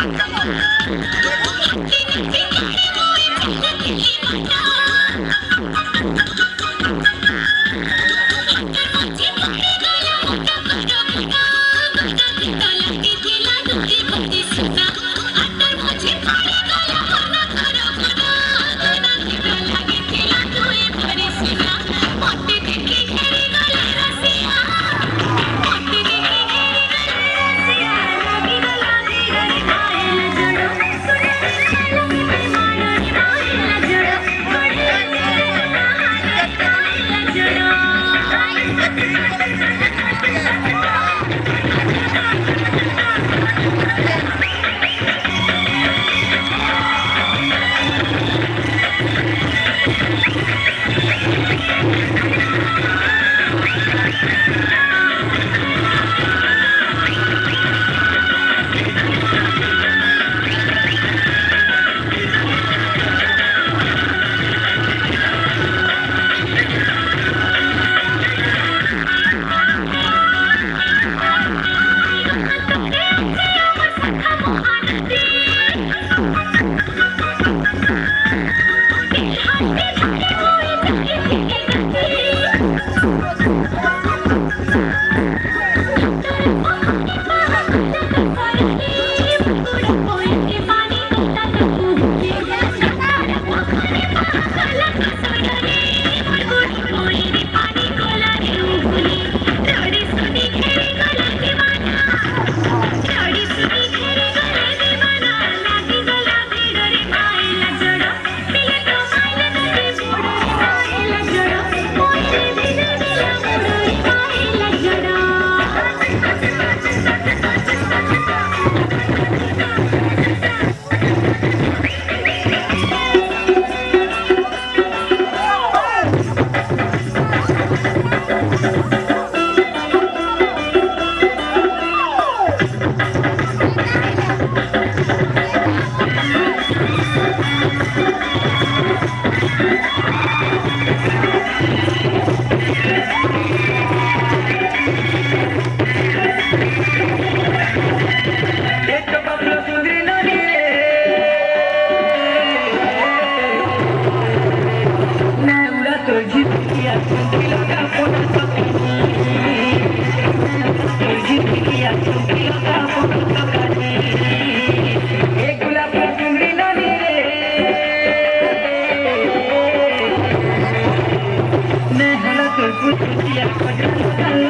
Thank you. Thank you. Terbuka, 得